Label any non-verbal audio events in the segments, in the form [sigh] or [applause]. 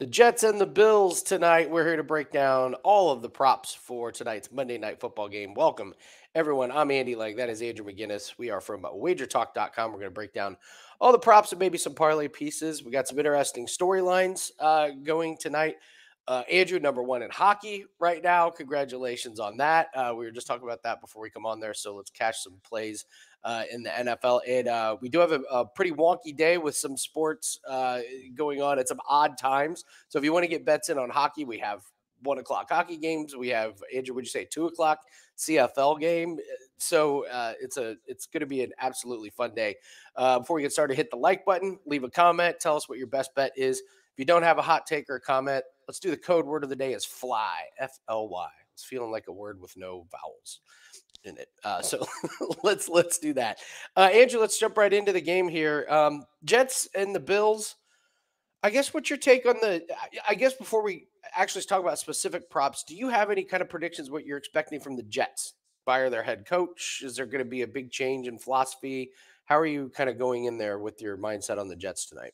The Jets and the Bills tonight. We're here to break down all of the props for tonight's Monday night football game. Welcome, everyone. I'm Andy Lang. That is Andrew McInnis. We are from wagertalk.com. We're going to break down all the props and maybe some parlay pieces. We got some interesting storylines uh, going tonight. Uh, Andrew, number one in hockey right now. Congratulations on that. Uh, we were just talking about that before we come on there. So let's catch some plays uh, in the NFL. And uh, we do have a, a, pretty wonky day with some sports uh, going on at some odd times. So if you want to get bets in on hockey, we have one o'clock hockey games. We have Andrew. Would you say two o'clock CFL game? So uh, it's a it's going to be an absolutely fun day. Uh, before we get started, hit the like button, leave a comment, tell us what your best bet is. If you don't have a hot take or a comment, let's do the code word of the day is fly F L Y. It's feeling like a word with no vowels in it. Uh, so [laughs] let's let's do that. Uh, Andrew, let's jump right into the game here. Um, Jets and the Bills. I guess what's your take on the? I guess before we actually talk about specific props, do you have any kind of predictions what you're expecting from the Jets? Fire their head coach. Is there going to be a big change in philosophy? How are you kind of going in there with your mindset on the Jets tonight?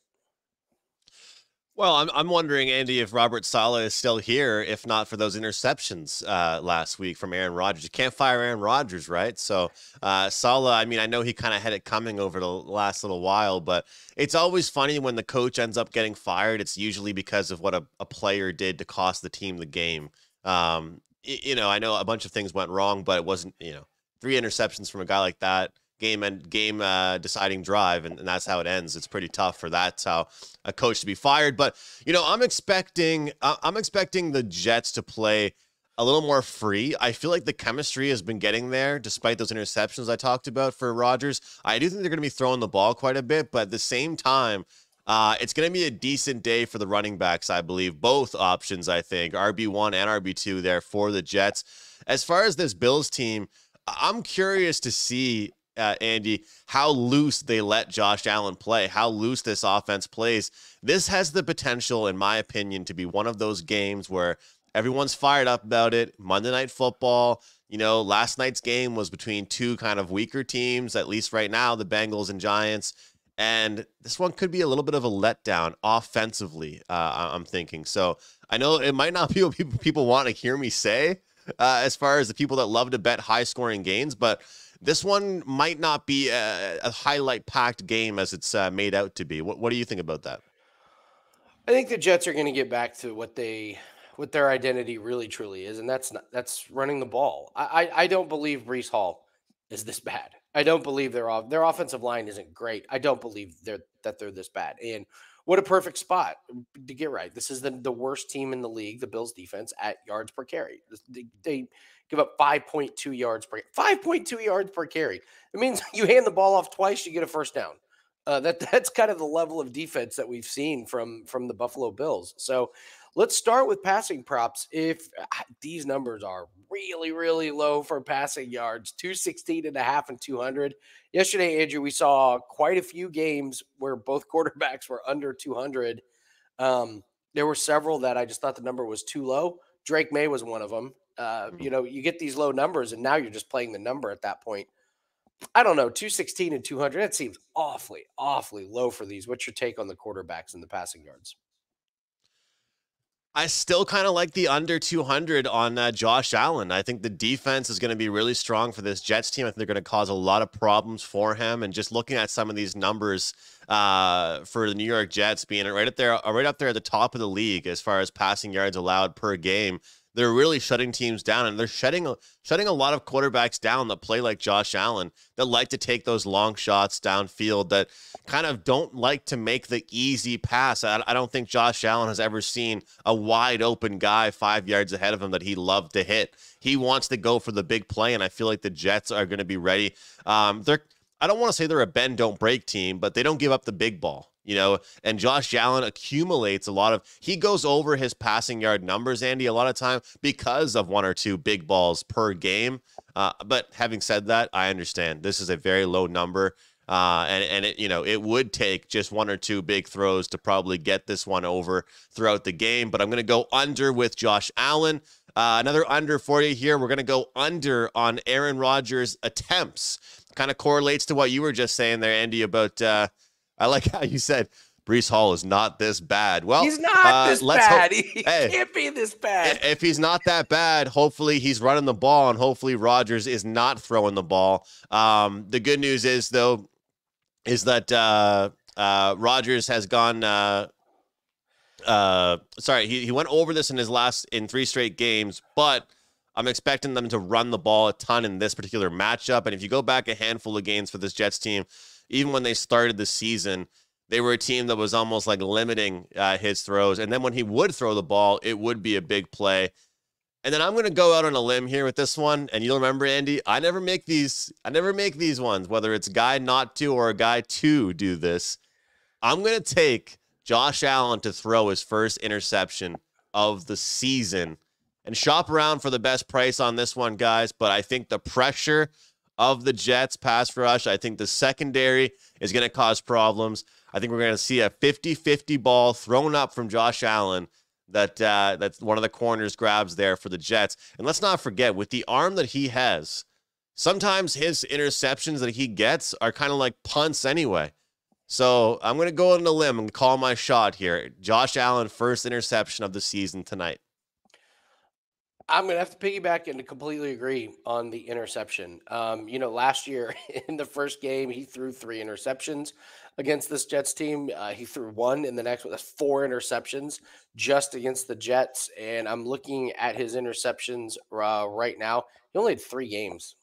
Well, I'm, I'm wondering, Andy, if Robert Saleh is still here, if not for those interceptions uh, last week from Aaron Rodgers. You can't fire Aaron Rodgers, right? So, uh, Saleh, I mean, I know he kind of had it coming over the last little while, but it's always funny when the coach ends up getting fired. It's usually because of what a, a player did to cost the team the game. Um, you know, I know a bunch of things went wrong, but it wasn't, you know, three interceptions from a guy like that game and game uh, deciding drive, and, and, that's how it ends. It's pretty tough for that how a coach to be fired. But you know, I'm expecting I'm expecting the Jets to play a little more free. I feel like the chemistry has been getting there despite those interceptions I talked about for Rodgers. I do think they're going to be throwing the ball quite a bit, but at the same time. Uh, it's going to be a decent day for the running backs, I believe. Both options, I think, RB1 and RB2 there for the Jets. As far as this Bills team, I'm curious to see uh, Andy, how loose they let Josh Allen play, how loose this offense plays. This has the potential, in my opinion, to be one of those games where everyone's fired up about it. Monday Night Football, you know, last night's game was between two kind of weaker teams, at least right now, the Bengals and Giants. And this one could be a little bit of a letdown offensively, uh, I'm thinking. So I know it might not [laughs] be what people, want to hear me say uh, as far as the people that love to bet high scoring games, but this one might not be a, a highlight packed game as it's uh, made out to be. What, what do you think about that? I think the Jets are going to get back to what they what their identity really truly is, and that's not, that's running the ball. I, I, I don't believe Breece Hall is this bad. I don't believe their off their offensive line isn't great. I don't believe they're that they're this bad. And what a perfect spot to get right. This is the, the worst team in the league, the Bills defense at yards per carry. They give up 5.2 yards per 5.2 yards per carry. It means [laughs] you hand the ball off twice, you get a first down. Uh, that [laughs] that's kind of the level of defense that we've seen from from the Buffalo Bills. So let's start with passing props. If ah, these numbers are really really low for passing yards, 216 and a half and 200. Yesterday, Andrew, we saw quite a few games where both [laughs] quarterbacks were under 200. Um, there were several that I just thought the number was too low. Drake Maye was one of them. Uh, mm-hmm. you know, you get these low numbers, and now you're just playing the number at that point. I don't know, 216 and 200. That seems awfully, awfully low for these. What's your take on the quarterbacks and the passing yards? I still kind of like the under 200 on uh, Josh Allen. I think the defense is going to be really strong for this Jets team. I think they're going to cause a lot of problems for him. And just looking at some of these numbers uh, for the New York Jets being right up there, right up there at the top of the league as far as passing yards allowed per game they're really shutting teams down and they're shutting shutting a lot of quarterbacks down that play like Josh Allen that like to take those long shots downfield that kind of don't like to make the easy pass. I, I don't think Josh Allen has ever seen a wide open guy five yards ahead of him that he loved to hit. He wants to go for the big play, and I feel like the Jets are going to be ready. Um, they're I don't want to say they're a bend don't break team, but they don't give up the big ball you know, and Josh Allen accumulates a lot of he goes over his passing yard numbers, Andy, a lot of time because of one or two big balls per game. Uh, but having said that, I understand this is a very low number. Uh, and and it you know it would take just one or two big throws to probably get this one over throughout the game. But I'm going to go under with Josh Allen. Uh, another under for you here. We're going to go under on Aaron Rodgers' attempts. Kind of correlates to what you were just saying there, Andy, about uh, I like how you said Breece Hall is not this bad. Well, he's not uh, this bad. Hope, he hey, can't be this bad. If he's not that bad, hopefully he's running the ball, and hopefully Rodgers is not throwing the ball. Um, the good news is though, is that uh, uh, Rodgers has gone. Uh, uh, sorry, he, he went over this in his last in three straight games, but I'm expecting them to run the ball a ton in this particular matchup. And if you go back a handful of games for this Jets team, even when they started the season, they were a team that was almost like limiting uh, his throws. And then when he would throw the ball, it would be a big play. And then I'm going to go out on a limb here with this one. And you'll remember, Andy, I never make these. I never make these ones, whether it's guy not to or a guy to do this. I'm going to take Josh Allen to throw his first interception of the season and shop around for the best price on this one, guys. But I think the pressure of the Jets pass rush, I think the secondary is going to cause problems. I think we're going to see a 50 50 ball thrown up from Josh Allen that uh, that one of the corners grabs there for the Jets. And let's not forget, with the arm that he has, sometimes his interceptions that he gets are kind of like punts anyway. So I'm going to go on a limb and call my shot here. Josh Allen, first interception of the season tonight. I'm going to have to piggyback and completely agree on the interception. Um, you know, last year [laughs] in the first game, he threw three interceptions against this Jets team. Uh, he threw one in the next one. That's four interceptions just against the Jets. And I'm looking at his interceptions uh, right now. He only had three games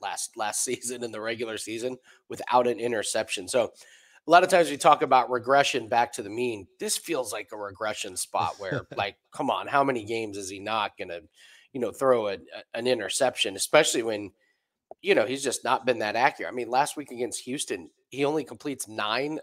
last last [laughs] season in the regular season without an interception. So a lot of times we talk about regression back to the mean. This feels like a regression spot where, [laughs] like, come on, how many games is he not going to, you know, throw a, an interception, especially when, you know, he's just not been that accurate. I mean, last week against Houston, he only completes nine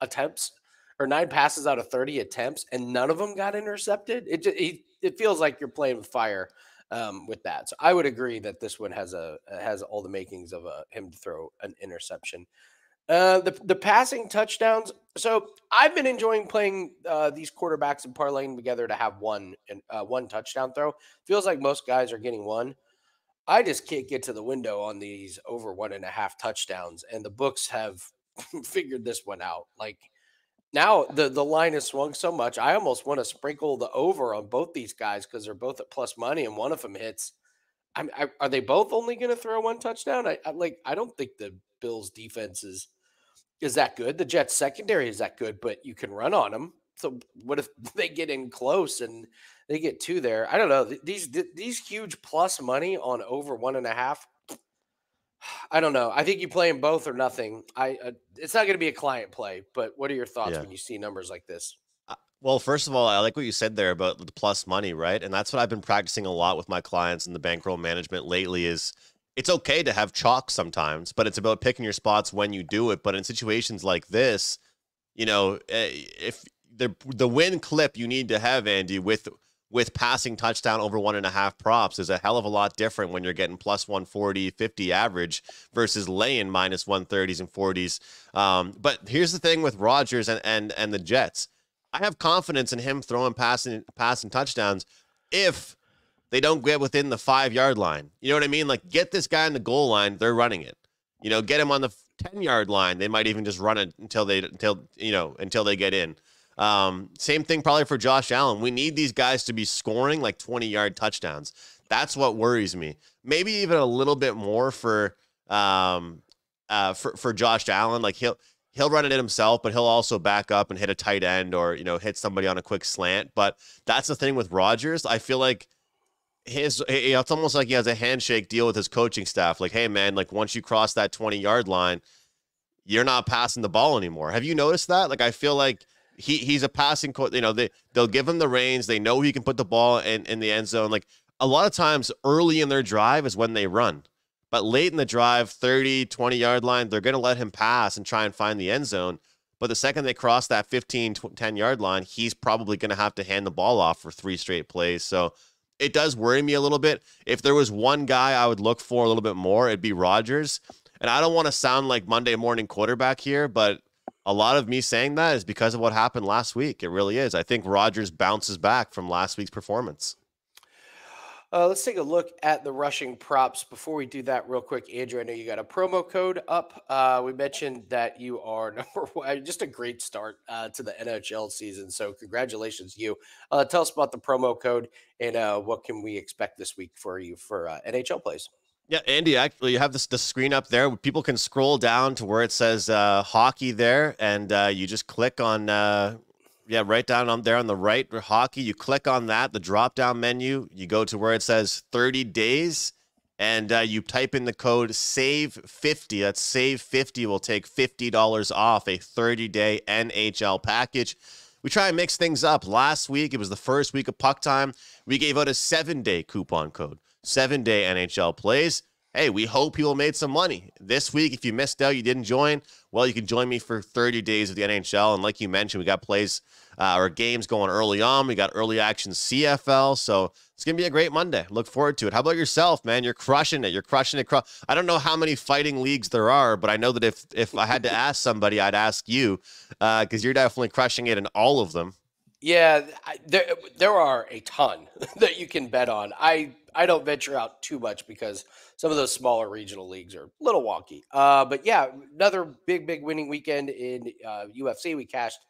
attempts or nine passes out of 30 attempts, and none of them got intercepted. It just, he, it feels like you're playing with fire um, with that. So I would agree that this one has a has all the makings of a, him to throw an interception. Uh, the the passing touchdowns. So I've been enjoying playing uh, these quarterbacks and parlaying together to have one and uh, one touchdown throw. Feels like most guys are getting one. I just can't get to the window on these over one and a half touchdowns, and the books have [laughs] figured this one out. Like now, the the line has swung so much. I almost want to sprinkle the over on both these guys because they're both at plus money, and one of them hits. I, I, are they both only going to throw one touchdown? I, I like. I don't think the Bills' defense is is that good. The Jets secondary is that good, but you can run on them. So what if [laughs] they get in close and they get two there? I don't know. These these huge plus money on over one and a half. I don't know. I think you play them both or nothing. I uh, it's not going to be a client play, but what are your thoughts yeah. when you see numbers like this? Well, first of all, I like what you said there about the plus money, right? And that's what I've been practicing a lot with my clients in the bankroll management lately is it's okay to have chalk sometimes, but it's about picking your spots when you do it. But in situations like this, you know, eh, if the the win clip you need to have, Andy, with with passing touchdown over one and a half props is a hell of a lot different when you're getting plus 140, 50 average versus laying minus 130s and 40s. Um, but here's the thing with Rodgers and, and, and the Jets. I have confidence in him throwing passing passing touchdowns if they don't get within the five yard line. You know what I mean? Like, get this guy on the goal line, they're running it. You know, get him on the 10 yard line. They might even just run it until they, until, you know, until they get in. Um, same thing probably for Josh Allen. We need these guys to be scoring like 20 yard touchdowns. That's what worries me. Maybe even a little bit more for, um, uh, for, for Josh Allen. Like he'll, he'll run it in himself, but he'll also back up and hit a tight end or, you know, hit somebody on a quick slant. But that's the thing with Rodgers. I feel like his it's almost like he has a handshake deal with his coaching staff like hey man like once you cross that 20 yard line you're not passing the ball anymore. Have you noticed that? Like i feel like he he's a passing coach you know they they'll give him the reins they know he can put the ball in in the end zone. Like a lot of times early in their drive is when they run but late in the drive 30 20 yard line they're going to let him pass and try and find the end zone. But the second they cross that 15 10 yard line he's probably going to have to hand the ball off for three straight plays. So it does worry me a little bit. If there was one guy I would look for a little bit more, it'd be Rodgers. And I don't want to sound like Monday morning quarterback here, but a lot of me saying that is because of what happened last week. It really is. I think Rodgers bounces back from last week's performance. Uh, let's take a look at the rushing props. Before we do that, real quick, Andrew, I know you got a promo code up. Uh, we mentioned that you are [laughs] number one, just a great start uh, to the NHL season. So, congratulations, you. Uh, tell us about the promo code and uh, what can we expect this week for you for uh, NHL plays. Yeah, Andy, actually, you have this the screen up there. People can scroll down to where it says hockey there, and you just click on yeah, right down on there on the right, hockey. You click on that, the drop down menu. You go to where it says 30 days, and uh, you type in the code SAVE 50. That's SAVE 50 will take $50 off a 30 day NHL package. We try and mix things up. Last week, it was the first week of puck time. We gave out a seven day coupon code, seven day NHL plays hey, we hope people made some money. This week, if you missed out, you didn't join, well, you can join me for 30 days of the NHL. And like you mentioned, we got plays uh, or games going early on. We got early action CFL. So it's going to be a great Monday. Look forward to it. How about yourself, man? You're crushing it. You're crushing it. I don't know how many fighting leagues there are, but I know that if, if I had to [laughs] ask somebody, I'd ask you because uh, you're definitely crushing it in all of them. Yeah, there there are a ton [laughs] that you can bet on. I I don't venture out too much because some of those smaller regional leagues are a little wonky. Uh, but yeah, another big big winning weekend in uh, UFC. We cashed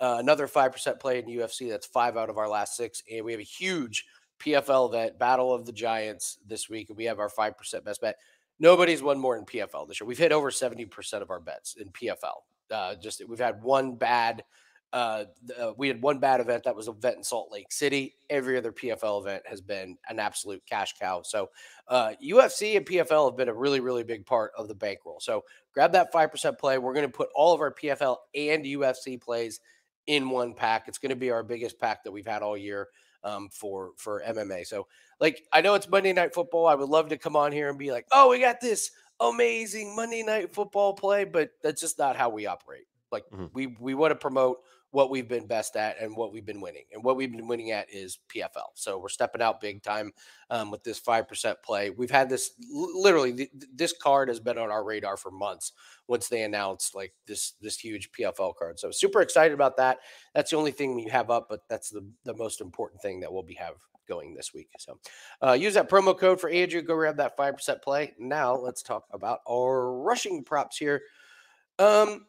uh, another five percent play in UFC. That's five out of our last six, and we have a huge PFL event, Battle of the Giants, this week, and we have our five percent best bet. Nobody's won more in PFL this year. We've hit over seventy percent of our bets in PFL. Uh, just we've had one bad uh, uh, we had one bad event that was an event in Salt Lake City. Every other PFL event has been an absolute cash cow. So, uh, UFC and PFL have been a really, really big part of the bankroll. So, grab that 5% play. We're going to put all of our PFL and UFC plays in one pack. It's going to be our biggest pack that we've had all year um, for for MMA. So, like, I know it's Monday Night Football. I would love to come on here and be like, oh, we got this amazing Monday Night Football play, but that's just not how we operate. Like, mm-hmm. we we want to promote what we've been best at and what we've been winning. And what we've been winning at is PFL. So we're stepping out big time um, with this 5% play. We've had this literally, th- this card has been on our radar for months once they announced like this, this huge PFL card. So super excited about that. That's the only thing we have up, but that's the, the most important thing that we'll be have going this week. So uh, use that promo code for Andrew. Go grab that 5% play. Now let's talk about our rushing props here. Um,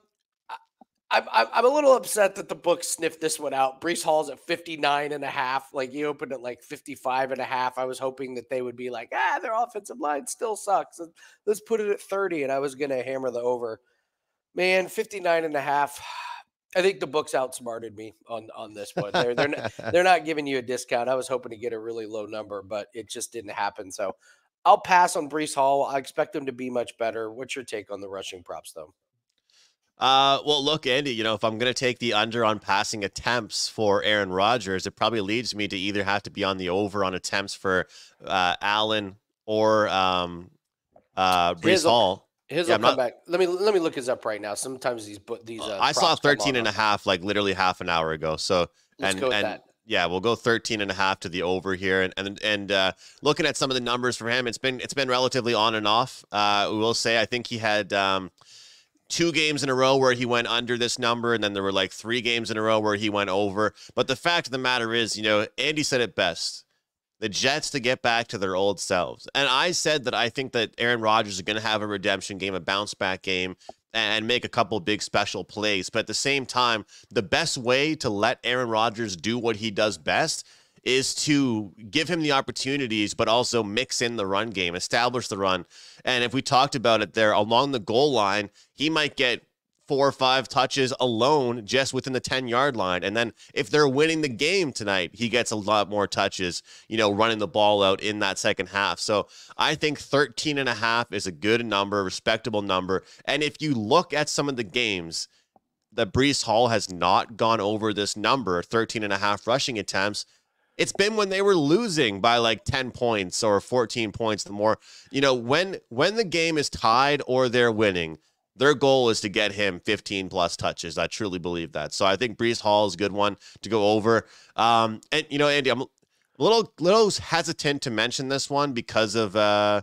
I'm, I'm a little upset that the book sniffed this one out. Breece Hall's at 59 and a half. Like he opened at like 55 and a half. I was hoping that they would be like, ah, their offensive line still sucks. Let's put it at 30. And I was going to hammer the over. Man, 59 and a half. I think the books outsmarted me on on this one. They're they're not, [laughs] they're not giving you a discount. I was hoping to get a really low number, but it just didn't happen. So I'll pass on Breece Hall. I expect them to be much better. What's your take on the rushing props, though? Uh, well, look, Andy, you know, if I'm going to take the under on passing attempts for Aaron Rodgers, it probably leads me to either have to be on the over on attempts for uh, Allen or um, uh, Breece his Hall. His yeah, will come not, back. Let me let me look his up right now. Sometimes these but these. Uh, I saw 13 and a half like literally half an hour ago. So Let's and and that. yeah, we'll go 13 and a half to the over here. And and and uh, looking at some of the numbers for him, it's been it's been relatively on and off. Uh, we will say I think he had. Um, two games in a row where he went under this number, and then there were like three games in a row where he went over. But the fact of the matter is, you know, Andy said it best the Jets to get back to their old selves. And I said that I think that Aaron Rodgers is going to have a redemption game, a bounce back game, and make a couple big special plays. But at the same time, the best way to let Aaron Rodgers do what he does best is to give him the opportunities, but also mix in the run game, establish the run. And if we talked about it there along the goal line, he might get four or five touches alone just within the 10 yard line. And then if they're winning the game tonight, he gets a lot more touches, you know, running the ball out in that second half. So I think 13 and a half is a good number, respectable number. And if you look at some of the games, that Breece Hall has not gone over this number, 13 and a half rushing attempts. It's been when they were losing by like 10 points or 14 points the more. You know, when when the game is tied or they're winning, their goal is to get him 15 plus touches. I truly believe that. So I think Breece Hall is a good one to go over. Um, and you know, Andy, I'm a little little hesitant to mention this one because of uh,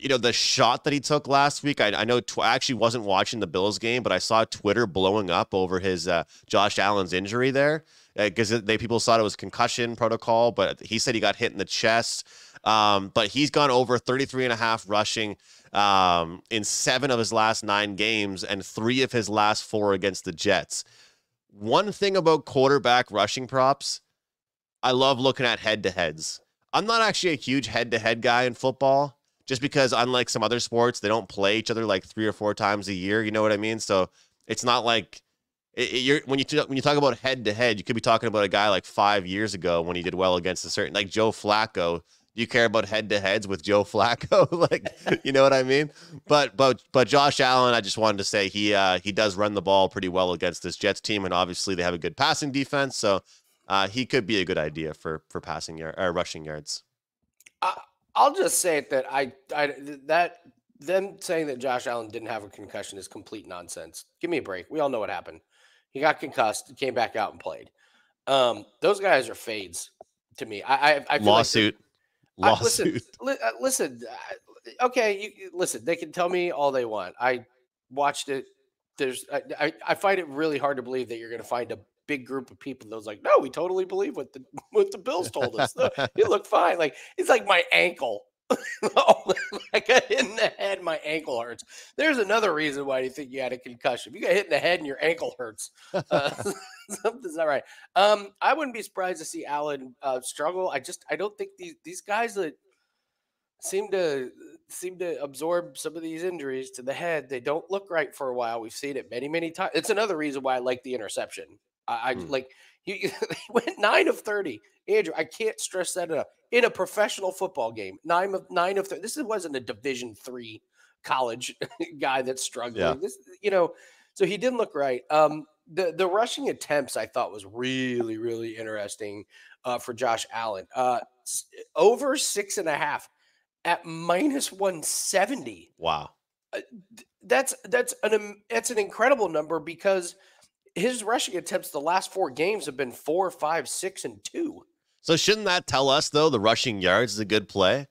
you know, the shot that he took last week. I, I know tw- I actually wasn't watching the Bills game, but I saw Twitter blowing up over his uh, Josh Allen's injury there because uh, they people thought it was concussion protocol, but he said he got hit in the chest. Um, but he's gone over 33 and a half rushing um, in seven of his last nine games and three of his last four against the Jets. One thing about quarterback rushing props, I love looking at head to heads. I'm not actually a huge head to head guy in football, just because unlike some other sports, they don't play each other like three or four times a year. You know what I mean? So it's not like it, when you t- when you talk about head to head, you could be talking about a guy like five years ago when he did well against a certain like Joe Flacco Do you care about head to heads with Joe Flacco? [laughs] like, you know what I mean? But but but Josh Allen, I just wanted to say he uh, he does run the ball pretty well against this Jets team, and obviously they have a good passing defense, so uh, he could be a good idea for for passing yard or rushing yards. I'll just say that I, I that them saying that Josh Allen didn't have a concussion is complete nonsense. Give me a break. We all know what happened. He got concussed, came back out and played. Um, those guys are fades to me. I I, I lawsuit. Like lawsuit. Uh, [laughs] listen, li- uh, listen. Okay, you, listen. They can tell me all they want. I watched it. There's, I, I, I find it really hard to believe that you're going to find a big group of people that was like, no, we totally believe what the [laughs] what the Bills told us. it looked fine. Like it's like my ankle. [laughs] I got hit in the head, my ankle hurts. There's another reason why you think you had a concussion. If you got hit in the head and your ankle hurts, uh, [laughs] [laughs] something's not right. Um, I wouldn't be surprised to see Allen uh, struggle. I just I don't think these these guys that seem to seem to absorb some of these injuries to the head. They don't look right for a while. We've seen it many many times. It's another reason why I like the interception. I, I hmm. like [laughs] he, went nine of thirty. Andrew, I can't stress that enough. In a professional football game, nine of nine of 30. This wasn't a Division three college [laughs] guy that's struggling. Yeah. This, you know, so he didn't look right. Um, the the rushing attempts I thought was really really interesting uh, for Josh Allen. Uh, over six and a half at minus one seventy. Wow, uh, that's that's an that's an incredible number because his rushing attempts the last four games have been four, five, six, and two. So shouldn't that tell us though the rushing yards is a good play?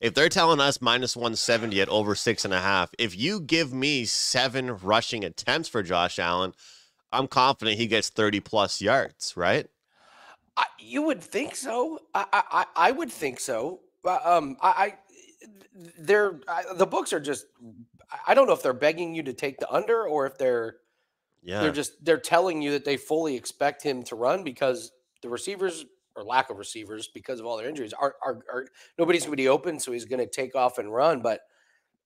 If they're telling us minus 170 at over six and a half, if you give me seven rushing attempts for Josh Allen, I'm confident he gets 30 plus yards, right? I, you would think so. I, I, I would think so. Um, I, I they're I, the books are just. I don't know if they're begging you to take the under or if they're yeah. They're just they're telling you that they fully expect him to run because the receivers or lack of receivers because of all their injuries are are, are nobody's going to be open, so he's going to take off and run. But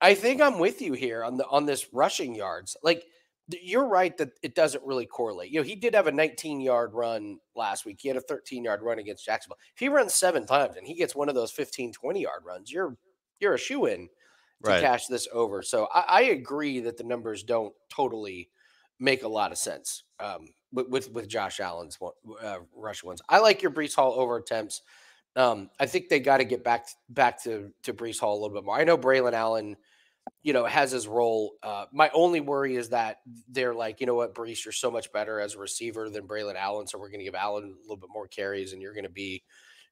I think I'm with you here on the on this rushing yards. Like you're right that it doesn't really correlate. You know, he did have a 19 yard run last week. He had a 13 yard run against Jacksonville. If he runs seven times and he gets one of those 15, 20 yard runs, you're you're a shoe in to right. cash this over. So I, I agree that the numbers don't totally make a lot of sense um, with, with, with Josh Allen's uh, rush ones. I like your Breece Hall over attempts. Um, I think they got to get back back to to Breece Hall a little bit more. I know Braylon Allen, you know, has his role. Uh, my only worry is that they're like, you know what, Breece, you're so much better as a receiver than Braylon Allen, so we're going to give Allen a little bit more carries, and you're going to be,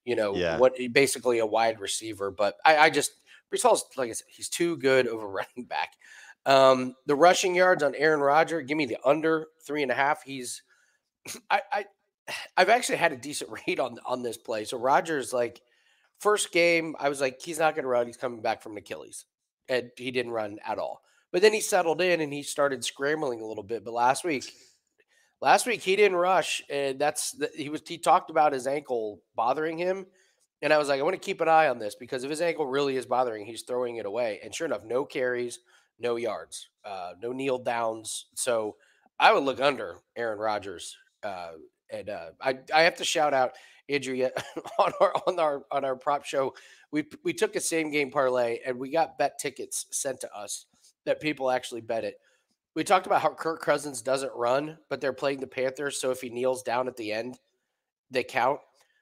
you know, yeah. what basically a wide receiver. But I, I just Breece Hall's like I said, he's too good of a [laughs] running back. Um, the rushing yards on Aaron Rodgers, give me the under three and a half. He's, [sighs] I, I, [sighs] I've actually had a decent [laughs] read on on this play. So Rodgers, like first game, I was like, he's not going to run. He's coming back from Achilles, and he didn't run at all. But then he settled in and he started scrambling a little bit. But last week, last week he didn't rush, and that's he was he talked about his ankle bothering him. And I was like, I want to keep an eye on this because if his ankle really is bothering, he's throwing it away. And sure enough, no carries, no yards, uh, no kneel downs. So I would look under Aaron Rodgers. Uh, and uh, I, I have to shout out Andrea [laughs] on our on our on our prop show. We we took a same game parlay and we got bet tickets sent to us that people actually bet it. We talked about how Kirk Cousins doesn't run, but they're playing the Panthers, so if he kneels down at the end, they count.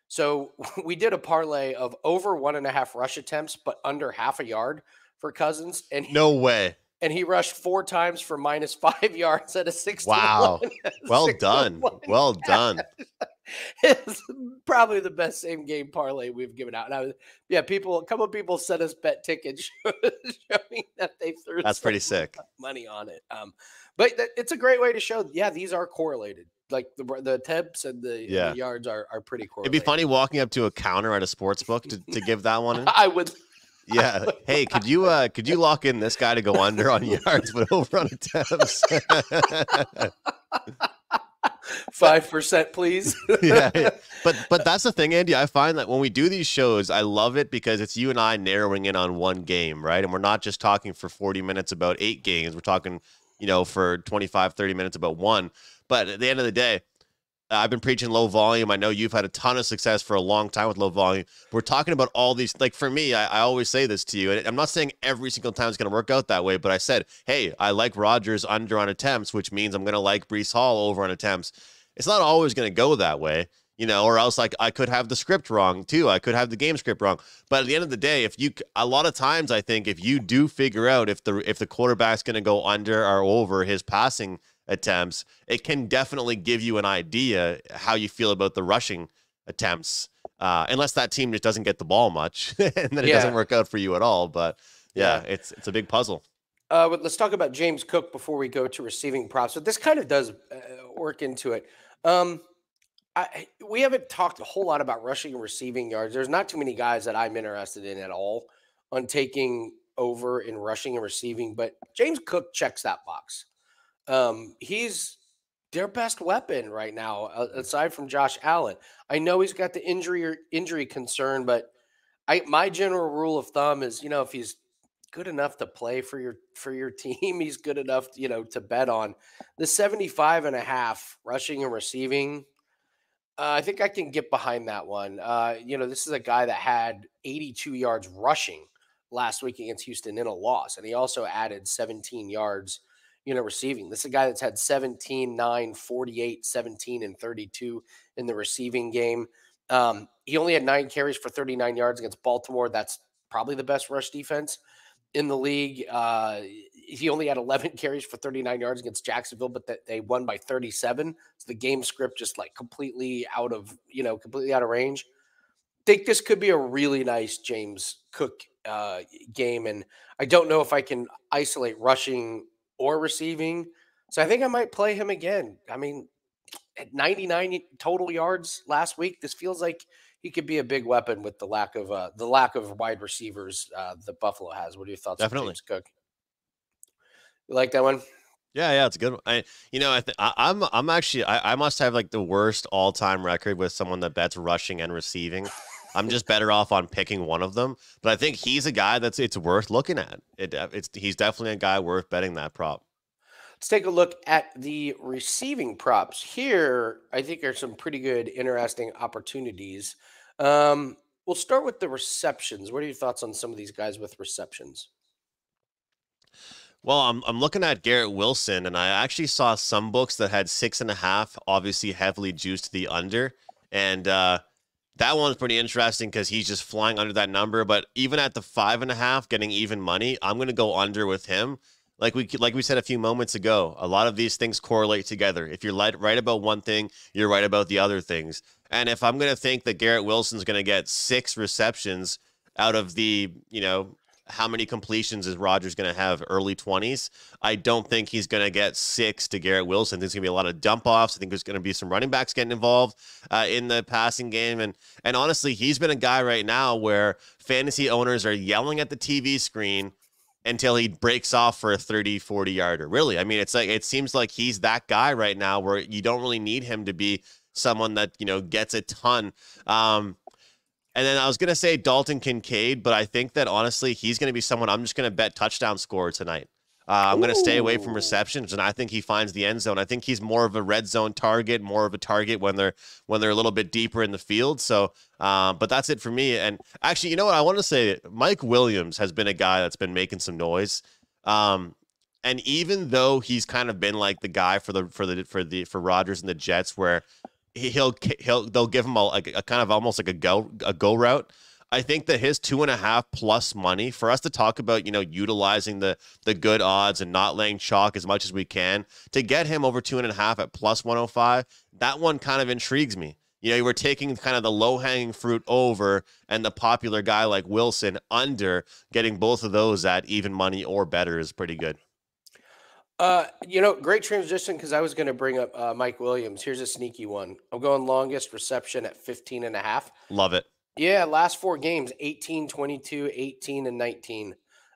So [laughs] we did a parlay of over one and a half rush attempts, but under half a yard for Cousins. And he, no way and he rushed four times for minus five [laughs] yards at a six. Wow. [laughs] [laughs] well done. Well done. it's probably the best same game parlay we've given out. And I was, yeah, people, a couple of people sent us bet tickets showing that they threw. That's pretty sick money on it. Um, but th- it's a great way to show. Yeah, these are correlated. Like the the temps and the, yeah. the yards are are pretty correlated. It'd be funny walking up to a counter at a sports book to, to give that one. I would. Yeah. Hey, could you uh could you lock in this guy to go under on yards but over on attempts? Five percent, please. [laughs] yeah, yeah, but but that's the thing, Andy. I find that when we do these shows, I love it because it's you and I narrowing in on one game, right? And we're not just talking for 40 minutes about eight games. We're talking, you know, for 25, 30 minutes about one. But at the end of the day, I've been preaching low volume. I know you've had a ton of success for a long time with low volume. We're talking about all these. Like for me, I, I always say this to you, and I'm not saying every single time it's going to work out that way, but I said, hey, I like Rodgers under on attempts, which means I'm going to like Breece Hall over on attempts. It's not always going to go that way, you know, or else like I could have the script wrong too. I could have the game script wrong. But at the end of the day, if you, a lot of times, I think if you do figure out if the if the quarterback's going to go under or over his passing attempts, it can definitely give you an idea how you feel about the rushing attempts. Uh, unless that team just doesn't get the ball much, [laughs] and then it yeah. doesn't work out for you at all. But yeah, yeah. it's it's a big puzzle. Uh, let's talk about James Cook before we go to receiving props. So this kind of does uh, work into it. Um, I, we haven't talked a whole lot about rushing and receiving yards. There's not too many guys that I'm interested in at all on taking over in rushing and receiving, but James Cook checks that box. Um, he's their best weapon right now, aside from Josh Allen. I know he's got the injury or injury concern, but I my general rule of thumb is, you know, if he's good enough to play for your for your [laughs] team, he's good enough, you know, to bet on. The 75 and a half rushing and receiving. Uh, I think I can get behind that one. Uh, you know, this is a guy that had 82 yards rushing last week against Houston in a loss, and he also added 17 yards you know, receiving. This is a guy that's had 17, 9, 48, 17, and 32 in the receiving game. Um, he only had nine carries for 39 yards against Baltimore. That's probably the best rush defense in the league. Uh, he only had 11 [laughs] carries for 39 yards against Jacksonville, but that they won by 37. So the game script just like completely out of, you know, completely out of range. Think this could be a really nice James Cook uh, game. And I don't know if I can isolate rushing or receiving. So I think I might play him again. I mean, at 99 total yards last week, this feels like he could be a big weapon with the lack of uh, the lack of wide receivers uh, that Buffalo has. What are your thoughts? Definitely, James Cook. You like that one? Yeah, yeah, it's a good one. I, you know, I think I'm, I'm actually, I, I must have like the worst all time record with someone that bets rushing and receiving. I'm just better off on picking one of them. But I think he's a guy that's it's worth looking at. It, it's he's definitely a guy worth betting that prop. Let's take a look at the receiving props here. I think there's some pretty good, interesting opportunities. Um, we'll start with the receptions. What are your thoughts on some of these guys with receptions? Well, I'm I'm looking at Garrett Wilson, and I actually saw some books that had six and a half, obviously heavily juiced the under, and uh, that one's pretty interesting because he's just flying under that number. But even at the five and a half, getting even money, I'm going to go under with him. Like we like we said a few moments ago, a lot of these things correlate together. If you're right about one thing, you're right about the other things. And if I'm going to think that Garrett Wilson's going to get six receptions out of the you know how many completions is Rodgers going to have early 20s? I don't think he's going to get six to Garrett Wilson. There's going to be a lot of dump offs. I think there's going to be some running backs getting involved uh, in the passing game. And, and honestly, he's been a guy right now where fantasy owners are yelling at the TV screen until he breaks off for a 30, 40 yarder. Really. I mean, it's like, it seems like he's that guy right now where you don't really need him to be someone that, you know, gets a ton. Um, and then I was going to say Dalton Kincaid, but I think that honestly, he's going to be someone I'm just going to bet touchdown score tonight. Uh, I'm going to stay away from receptions, and I think he finds the end zone. I think he's more of a red zone target, more of a target when they're when they're a little bit deeper in the field. So, uh, but that's it for me. And actually, you know what? I want to say Mike Williams has been a guy that's been making some noise. Um, and even though he's kind of been like the guy for the for the for the for Rodgers and the Jets, where he'll he'll they'll give him a, a, a, kind of almost like a go a go route. I think that his two and a half plus money for us to talk about, you know, utilizing the the good odds and not laying chalk as much as we can to get him over two and a half at plus 105, that one kind of intrigues me. You know, you were taking kind of the low hanging fruit over and the popular guy like Wilson under, getting both of those at even money or better is pretty good. Uh, you know, great transition because I was going to bring up uh, Mike Williams. Here's a sneaky one. I'm going longest reception at 15 and a half. Love it. Yeah, last four games 18, 22, 18, and 19.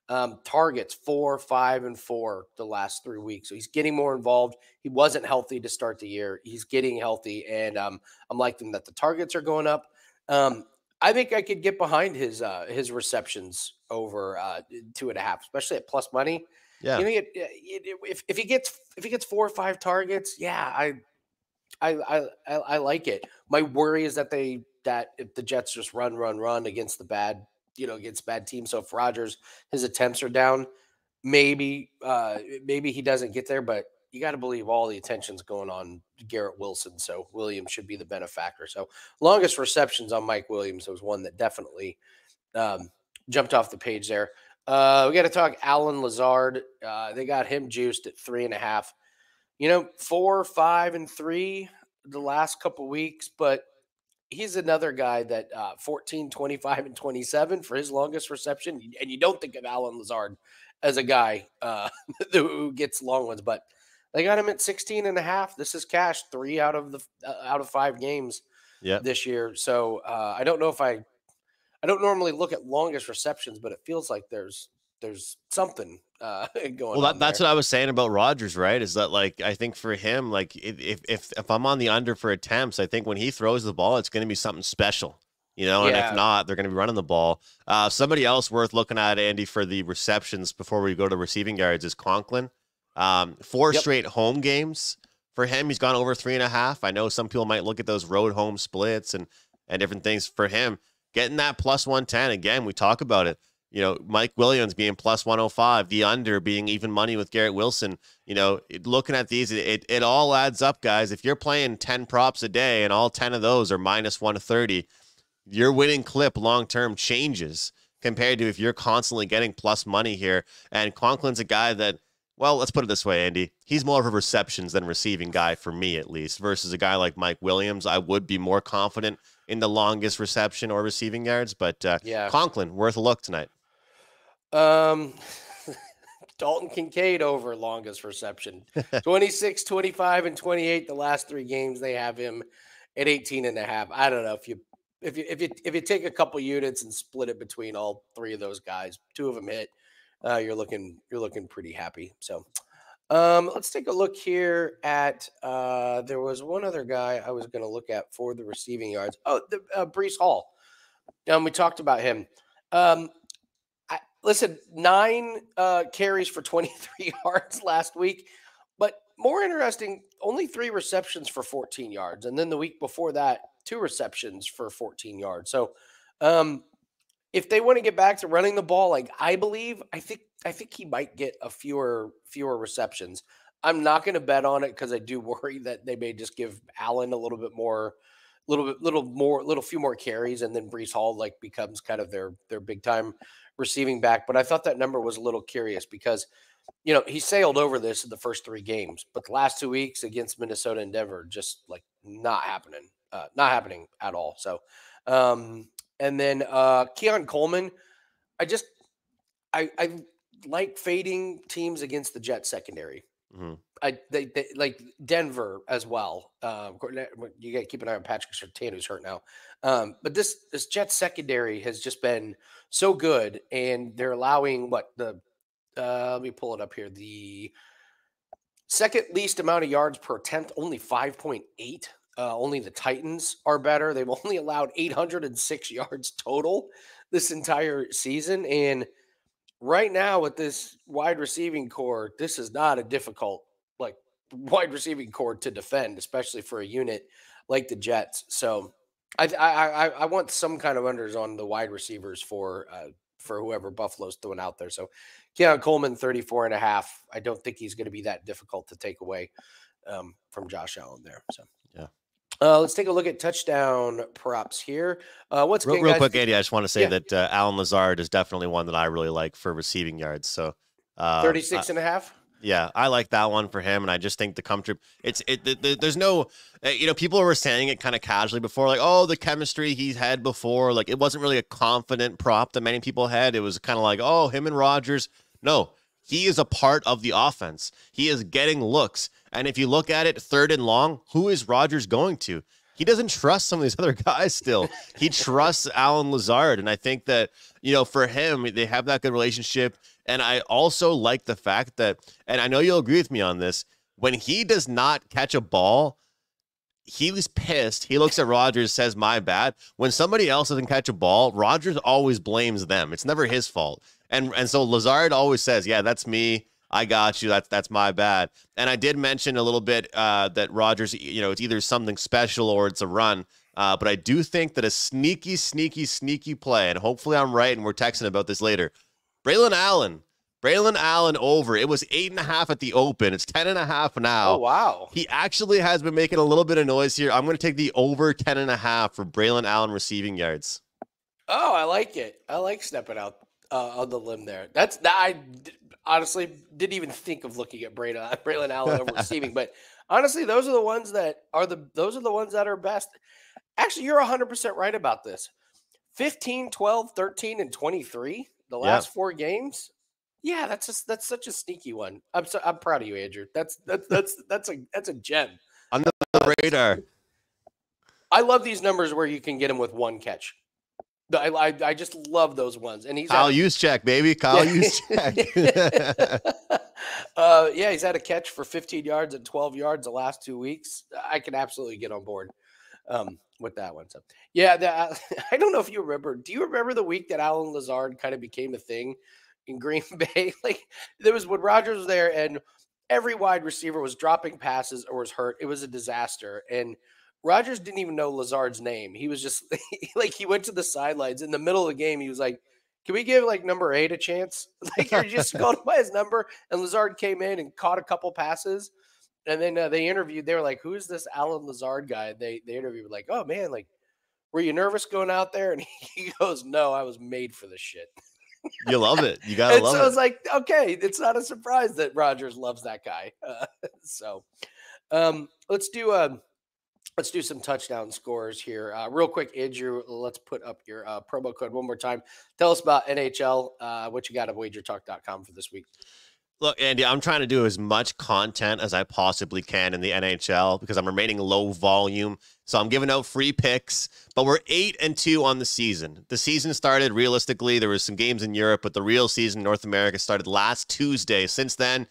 Um, targets four, five, and four the last three weeks. So he's getting more involved. He wasn't healthy to start the year. He's getting healthy, and um, I'm liking that the targets are going up. Um, I think I could get behind his uh, his receptions over uh, two and a half, especially at plus money. Yeah. You know, it, it, if if he gets if he gets four or five targets, yeah, I I I I like it. My worry is that they that if the Jets just run run run against the bad you know against bad teams. So if Rodgers his attempts are down, maybe uh maybe he doesn't get there, but you got to believe all the attention's going on Garrett Wilson. So Williams should be the benefactor. So longest receptions on Mike Williams was one that definitely um, jumped off the page there. Uh, we got to talk Allen Lazard. Uh, they got him juiced at three and a half. You know, four, five, and three the last couple weeks, but he's another guy that uh, 14, 25, and 27 for his longest reception. And you don't think of Allen Lazard as a guy uh, [laughs] who gets long ones, but they got him at 16 and a half. This is cash three out of the uh, out of five games yeah. this year. So uh, I don't know if I I don't normally look at longest receptions, but it feels like there's there's something uh, [laughs] going. On. Well, that, that's what I was saying about Rodgers, right? Is that like I think for him, like if if if I'm on the under for attempts, I think when he throws the ball, it's going to be something special, you know. And if not, they're going to be running the ball. Uh, somebody else worth looking at, Andy, for the receptions before we go to receiving yards is Conklin. Um, four Yep. straight home games for him. He's gone over three and a half. I know some people might look at those road home splits and and different things for him. Getting that plus one ten again. We talk about it you know, Mike Williams being plus 105, the under being even money with Garrett Wilson. You know, looking at these, it, it all adds up, guys. If you're playing 10 props a day and all 10 of those are minus 130, your winning clip long term changes compared to if you're constantly getting plus money here. And Conklin's a guy that, well, let's put it this way, Andy. He's more of a receptions than receiving guy for me, at least, versus a guy like Mike Williams. I would be more confident in the longest reception or receiving yards, but uh, Yeah. Conklin, worth a look tonight. Um, [laughs] Dalton Kincaid over longest reception [laughs] 26, 25, and 28. The last three games, they have him at 18 and a half. I don't know if you. If you, if you if you take a couple units and split it between all three of those guys, two of them hit, uh, you're looking you're looking pretty happy. So, um, let's take a look here at. Uh, there was one other guy I was going to look at for the receiving yards. Oh, the uh, Breece Hall. Um, we talked about him. Um, I, listen, nine uh, carries for [laughs] 23 yards last week, but more interesting, only three receptions for 14 yards, and then the week before that, two receptions for 14 yards. So, um, if they want to get back to running the ball, like I believe, I think I think he might get a fewer fewer receptions. I'm not going to bet on it because I do [laughs] worry that they may just give Allen a little bit more, little bit, little more, little few more carries, and then Breece Hall like becomes kind of their their big time receiving back. But I thought that number was a little curious because, you know, he sailed over this in the first three games, but the last two weeks against Minnesota and Denver, just like not happening, uh, not happening at all. So, um, and then uh, Keon Coleman, I just, I, I like fading teams against the Jet secondary. Mhm. I they, they like Denver as well. Um, you got to keep an eye on Patrick Surtain, who's hurt now. Um, but this this Jets secondary has just been so good, and they're allowing what the uh, let me pull it up here. The second least amount of yards per attempt, only five point eight. Uh, only the Titans are better. They've [laughs] only allowed 806 yards total this entire season, and right now with this wide receiving core, this is not a difficult like wide receiving core to defend, especially for a unit like the Jets. So I I I, want some kind of unders on the wide receivers for uh, for whoever Buffalo's throwing out there. So Keon Coleman 34 and a half. I don't think he's going to be that difficult to take away um, from Josh Allen there. So. Uh, let's take a look at touchdown props here. Uh, once Real, again, real guys, quick, Andy, I just want to say Yeah. that uh, Allen Lazard is definitely one that I really like for receiving yards. So uh, 36 uh, and a half. Yeah, I like that one for him, and I just think the comfort. It's it. The, the, there's no, uh, you know, people were saying it kind of casually before, like, oh, the chemistry he's had before. Like, it wasn't really a confident prop that many people had. It was kind of like, oh, him and Rodgers. No, he is a part of the offense. He is getting looks, and if you look at it, third and long, who is Rodgers going to? He doesn't trust some of these [laughs] other guys still. he trusts Allen Lazard. And I think that, you know, for him, they have that good relationship. And I also like the fact that, and I know you'll agree with me on this, when he does not catch a ball, he was pissed. He looks at Rodgers, says, My bad. When somebody else doesn't catch a ball, Rodgers always blames them. It's never his fault. And and so Lazard always says, Yeah, that's me. I got you. That's that's my bad. And I did mention a little bit uh, that Rodgers, you know, it's either something special or it's a run. Uh, but I do think that a sneaky, sneaky, sneaky play, and hopefully I'm right, and we're texting about this later. Braylon Allen. Braylon Allen over. It was eight and a half at the open. It's ten and a half now. Oh, wow. He actually has been making a little bit of noise here. I'm going to take the over 10 and a half for Braylon Allen receiving yards. Oh, I like it. I like stepping out uh, on the limb there. That's that. I honestly didn't even think of looking at Braylon, [laughs] Braylon Allen over [laughs] receiving, but honestly, those are the ones that are the those are the ones that are best. Actually, you're 100% right about this. 15, 12, 13 and 23 the last four games. Yeah, that's just that's such a sneaky one. I'm so, I'm proud of you, Andrew. That's that's that's [laughs] that's a that's a gem. Under the radar. I love these numbers where you can get them with one catch. I, I, I just love those ones. And he's Kyle use check, baby. Kyle use check. [laughs] uh, yeah, he's had a catch for 15 yards and 12 yards the last two weeks. I can absolutely get on board um, with that one. So, yeah, the, [laughs] I don't know if you remember. Do you remember the week that Allen Lazard kind of became a thing in Green [laughs] Bay? like there was when Rodgers was there and every wide receiver was dropping passes or was hurt. It was a disaster. And Rodgers didn't even know Lazard's name. He was just [laughs] like he went to the sidelines in the middle of the game. He was like, "Can we give like number eight a chance?" [laughs] Like you're just [laughs] called by his number, and Lazard came in and caught a couple passes, and then uh, they interviewed. They were like, "Who's this Allen Lazard guy?" They they interviewed like, "Oh man, like, were you nervous going out there?" And he goes, "No, I was made for this shit." you love it. You gotta love so it. So it's like, okay, it's not a surprise that Rodgers loves that guy. Uh, so, um, let's do a. Um, Let's do some touchdown scores here. Uh, real quick, Andrew, let's put up your uh, promo code one more time. Tell us about NHL, uh, what you got at wagertalk.com for this week. Look, Andy, I'm trying to do as much content as I possibly can in the NHL because I'm remaining low volume. So I'm giving out free picks, but we're eight and two on the season. The season started realistically. There was some games in Europe, but the real season in North America started last Tuesday. Since then,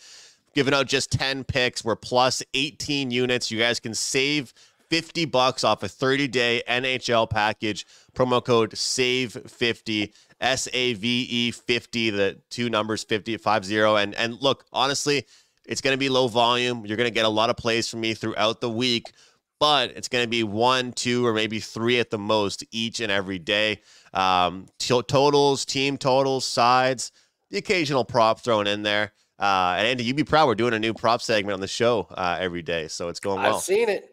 giving out just 10 picks. We're plus 18 units. You guys can save 50 bucks off a 30 day NHL package. Promo code SAVE50, S A V E 50, the two numbers 50 50. And, and look, honestly, it's going to be low volume. You're going to get a lot of plays from me throughout the week, but it's going to be one, two, or maybe three at the most each and every day. Um, t- totals, team totals, sides, the occasional prop thrown in there. Uh, and Andy, you'd be proud. We're doing a new prop segment on the show uh, every day, so it's going well. I've seen it.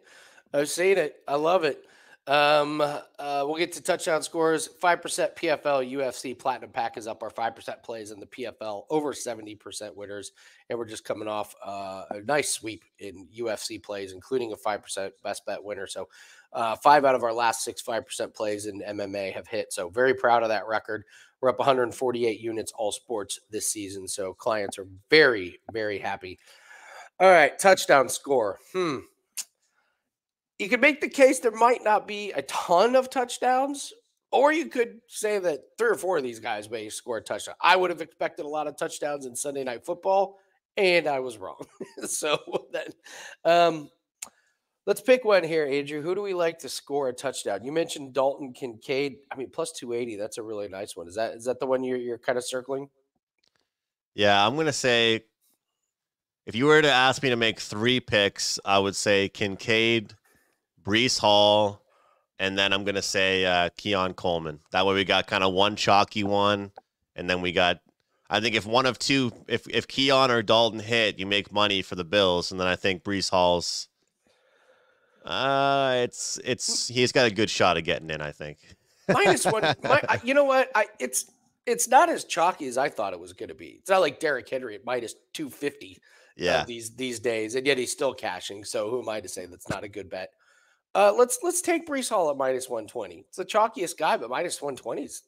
I've seen it. I love it. Um, uh, we'll get to touchdown scores. 5% PFL UFC Platinum Pack is up. Our 5% plays in the PFL, over 70% winners. And we're just coming off uh, a nice sweep in UFC plays, including a 5% best bet winner. So, uh, five out of our last six 5% plays in MMA have hit. So, very proud of that record. We're up 148 units all sports this season. So, clients are very, very happy. All right, touchdown score. Hmm you could make the case there might not be a ton of touchdowns, or you could say that three or four of these guys may score a touchdown. I would have expected a lot of touchdowns in Sunday night football, and I was wrong. [laughs] so then um, let's pick one here, Andrew. Who do we like to score a touchdown? You mentioned Dalton Kincaid. I mean, plus 280. That's a really nice one. Is that is that the one you're you're kind of circling? Yeah, I'm gonna say if you were to ask me to make three picks, I would say Kincaid, Breece Hall, and then I'm gonna say uh, Keon Coleman. That way we got kind of one chalky one, and then we got. I think if one of two, if if Keon or Dalton hit, you make money for the Bills, and then I think Breece Hall's. Uh, it's it's he's got a good shot of getting in. I think [laughs] minus one. My, you know what? I it's it's not as chalky as I thought it was going to be. It's not like Derrick Henry at minus two fifty. Yeah. these these days, and yet he's still cashing. So who am I to say that's not a good bet? Uh, let's let's take Breece Hall at minus one twenty. It's the chalkiest guy, but minus one twenty is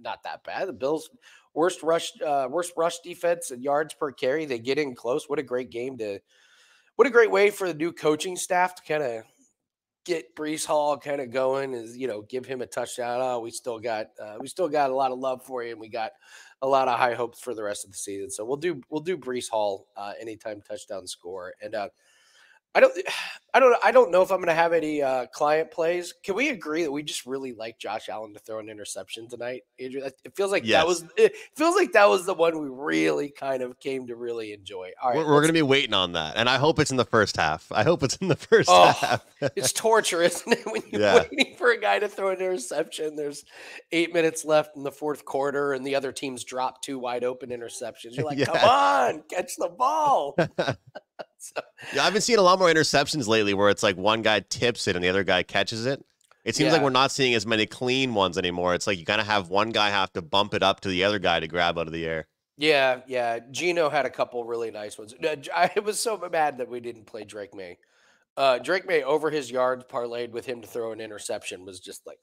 not that bad. The Bills worst rush uh, worst rush defense and yards per carry. They get in close. What a great game to what a great way for the new coaching staff to kind of get Breece Hall kind of going is you know give him a touchdown. Oh, we still got uh, we still got a lot of love for you, and we got a lot of high hopes for the rest of the season. So we'll do we'll do Breece Hall uh, anytime touchdown score, and uh, I don't, [sighs] I don't, I don't know if I'm going to have any uh, client plays. Can we agree that we just really like Josh Allen to throw an interception tonight, Andrew? It feels like yes. that was, it feels like that was the one we really kind of came to really enjoy. All right, we're, we're going to be waiting on that, and I hope it's in the first half. I hope it's in the [laughs] first oh, half. [laughs] it's torture, isn't [laughs] it? When you're yeah. waiting for a guy to throw an interception, there's eight minutes left in the fourth quarter, and the other team's dropped two wide open interceptions. You're like, come on, catch the ball. so, yeah, I've been seeing a lot more interceptions lately where it's like one guy tips it and the other guy catches it. It seems yeah. like we're not seeing as many clean ones anymore. It's like you kind of have one guy have to bump it up to the other guy to grab out of the air. Yeah, yeah. Geno had a couple really nice ones. [laughs] I was so mad that we didn't play Drake Maye. Uh, Drake Maye over his yards parlayed with him to throw an interception was just like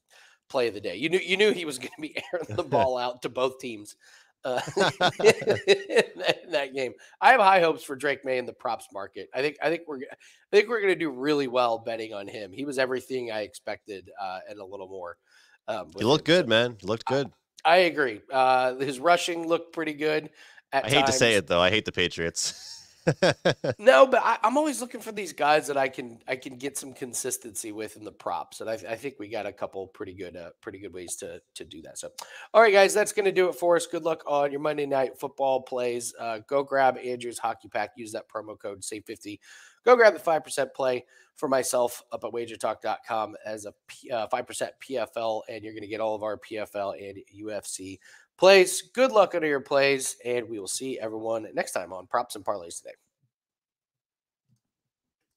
play of the day. You knew you knew he was going to be [laughs] airing the [laughs] ball out to both teams uh, [laughs] [laughs] in that game. I have high hopes for Drake Maye in the props market. I think I think we're I think we're going to do really well betting on him. He was everything I expected uh, and a little more. Um, he looked him. good, so, man. He looked good. I, I agree. Uh, his rushing looked pretty good. I hate times. to say it though. I hate the Patriots. [laughs] [laughs] no, but I, am always looking for these guys that I can I can get some consistency with in the props, and I, I think we got a couple pretty good uh, pretty good ways to to do that. So, all right, guys, that's going to do it for us. Good luck on your Monday night football plays. Uh, go grab Andrew's hockey pack. Use that promo code Save fifty. Go grab the five percent play for myself up at WagerTalk.com as a uh, five percent PFL, and you're going to get all of our PFL and UFC plays. Good luck under your plays, and we will see everyone next time on Props and Parlays today.